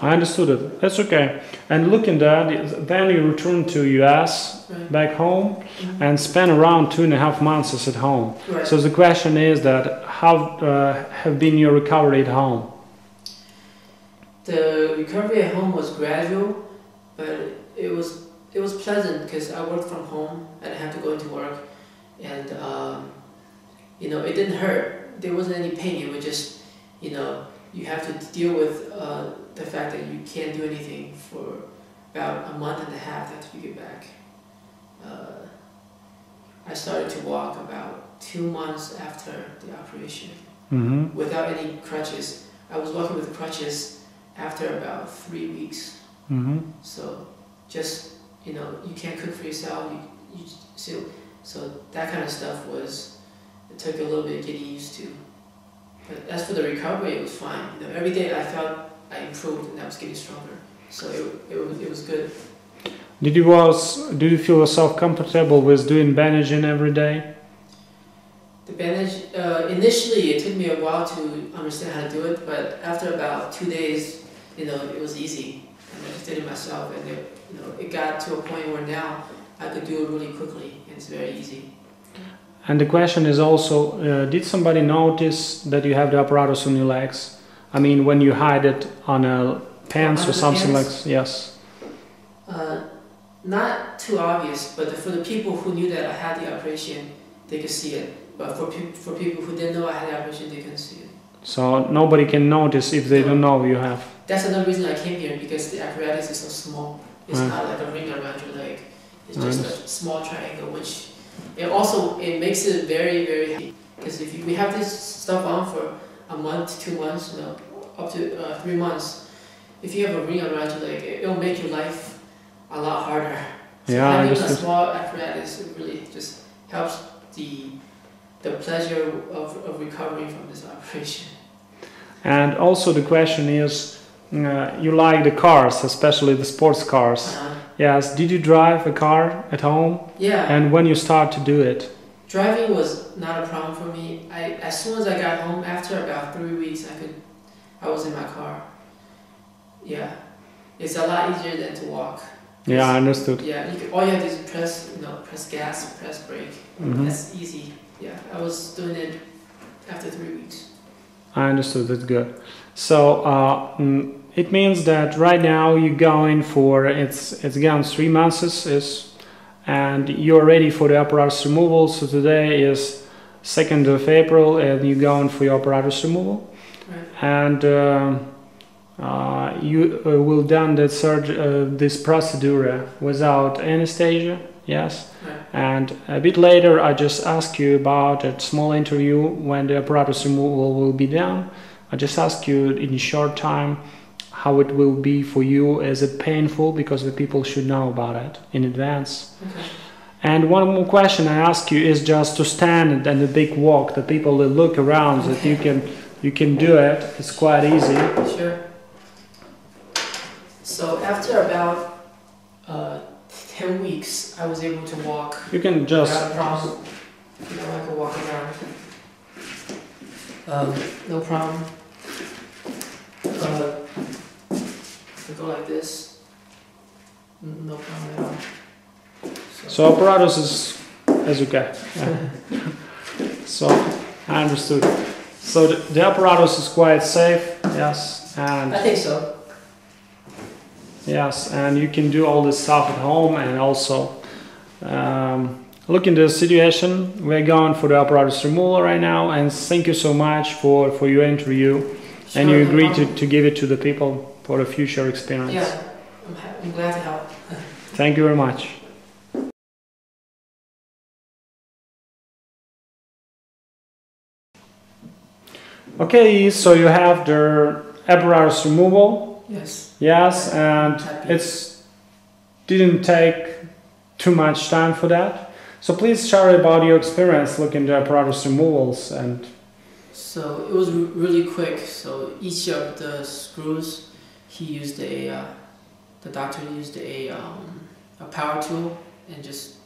I understood it. That's okay. And looking that, then you return to US Right. back home Mhm. and spend around two and a half months at home. Right. So the question is that how uh, have been your recovery at home? The recovery at home was gradual, but it was it was pleasant because I worked from home. and I have to go into work, and um, you know it didn't hurt. There wasn't any pain. It was just you know you have to deal with uh, the fact that you can't do anything for about a month and a half after you get back. Uh, I started to walk about two months after the operation Mm-hmm. without any crutches. I was walking with crutches after about three weeks. Mm-hmm. So just you know, you can't cook for yourself. You you so so that kind of stuff was it took a little bit of getting used to. But as for the recovery, it was fine. You know, every day I felt I improved and I was getting stronger. So it, it was it was good. Did you was do you feel yourself comfortable with doing bandaging every day? The bandage uh, initially it took me a while to understand how to do it, but after about two days, you know, it was easy, and I just did it myself, and it, you know, it got to a point where now I could do it really quickly, and it's very easy. And the question is also, uh, did somebody notice that you have the apparatus on your legs? I mean, when you hide it on a pants On or something pants? like yes. Uh, not too obvious, but for the people who knew that I had the operation, they could see it. But for peop for people who didn't know I had the operation, they couldn't see it. So nobody can notice if they don't know you have. That's another reason I came here because the apparatus is so small. It's Right. not like a ring around your leg. It's I just a small triangle, which it also it makes it very very heavy. Because if you, we have this stuff on for a month, two months, you know, up to uh, three months, if you have a ring around your leg, it, it'll make your life a lot harder. So Yeah, I having a small apparatus really just helps the the pleasure of, of recovering from this operation. And also the question is, uh, you like the cars, especially the sports cars. Uh, Yes. Did you drive a car at home? yeah. And when you start to do it? Driving was not a problem for me. I as soon as I got home, after about three weeks, I could, I was in my car. Yeah, it's a lot easier than to walk. Yeah, I understood. Yeah, you can, all you have to do is press, you know, press gas, press brake. Mhm. That's easy. Yeah, I was doing it after three weeks. I understood. That's good. So uh, mm, it means that right now you're going for it's it's gone three months is, and you're ready for the apparatus removal. So today is second of April, and you're going for your apparatus removal, Right. and um uh, you uh, will done that surg- uh, this procedure without anesthesia. Yes. Right. And a bit later, I just ask you about a small interview when the apparatus removal will be done. I just ask you in a short time how it will be for you. Is it painful? Because the people should know about it in advance. Okay. And one more question I ask you is just to stand and a big walk. The people that look around that you can you can do it. It's quite easy. Sure. So after about uh, ten weeks, I was able to walk You can just without a problem. You know, I could walk around. Um, no problem. Uh, go like this. No problem at all. so apparatus is okay. Yeah. so I understood. So the, the apparatus is quite safe. Yes, and I think so. Yes, and you can do all this stuff at home and also um, look into the situation. We're going for the apparatus removal right now, and thank you so much for, for your interview. and you Sure, agree to, to give it to the people for a future experience. Yeah, I'm, I'm glad to help. Thank you very much. Okay, so you have the apparatus removal. Yes. Yes, and it's didn't take too much time for that. So please share about your experience looking at apparatus removals and So it was really quick. So each of the screws, he used a, uh, the doctor used a, um, a power tool and just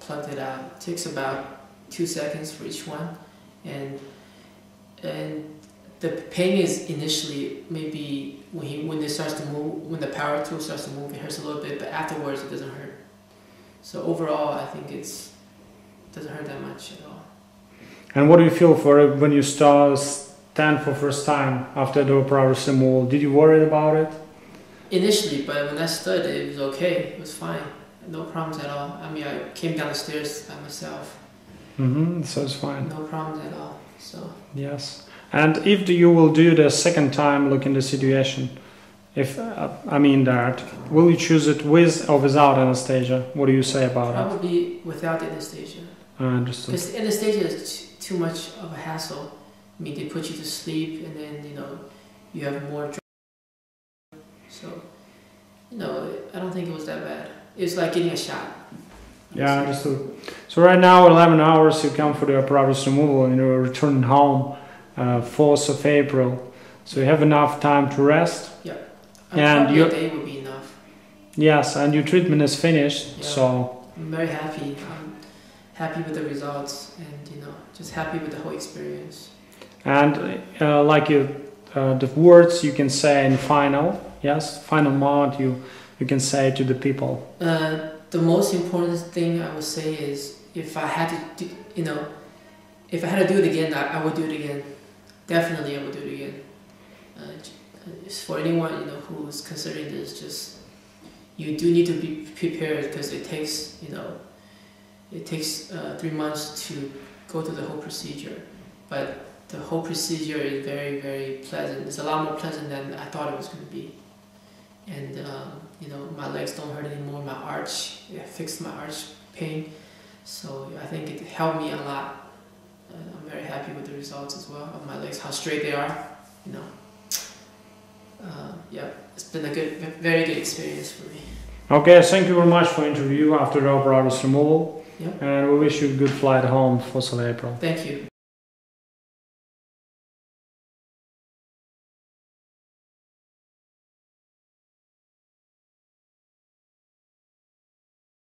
plugged it out. It takes about two seconds for each one, and and the pain is initially maybe when he when it starts to move when the power tool starts to move it hurts a little bit but afterwards it doesn't hurt. So overall i think it's doesn't hurt that much at all. And what do you feel for when you start stand for first time after the removal? Did you worry about it? initially but when i stood it was okay it was fine no problems at all i mean i came down the stairs by myself Mm-hmm. So it's fine. no problems at all so Yes. And if you will do the second time, look in the situation. If uh, I mean that, will you choose it with or without anesthesia? What do you say about it? probably without the anesthesia I understood. Because the anesthesia is too much of a hassle. I mean, they put you to sleep, and then you know you have more. Dr- so, you know, I don't think it was that bad. It's like getting a shot. Yeah, understood. So right now, 11 hours, you come for the apparatus removal and you're returning home, uh, 4th of April. So you have enough time to rest. Yeah. And probably you- a day would be enough. Yes, and your treatment is finished. Yeah. So I'm very happy. I'm happy with the results, and you know, just happy with the whole experience. And uh, like you, uh, the words you can say in final, yes, final moment you you can say to the people. Uh, the most important thing I would say is if I had to, do, you know, if I had to do it again, I, I would do it again. Definitely, I would do it again. Uh, uh, for anyone you know who is considering this, just you do need to be prepared because it takes you know, it takes uh, three months to go through the whole procedure, but the whole procedure is very very pleasant. It's a lot more pleasant than I thought it was going to be, and. Um, you know my legs don't hurt anymore my arch it fixed my arch pain so i think it helped me a lot uh, i'm very happy with the results as well of my legs how straight they are you know uh, yeah it's been a good very good experience for me Okay, thank you very much for the interview after the apparatus removal. Yeah. And we wish you a good flight home for Sunday April. thank you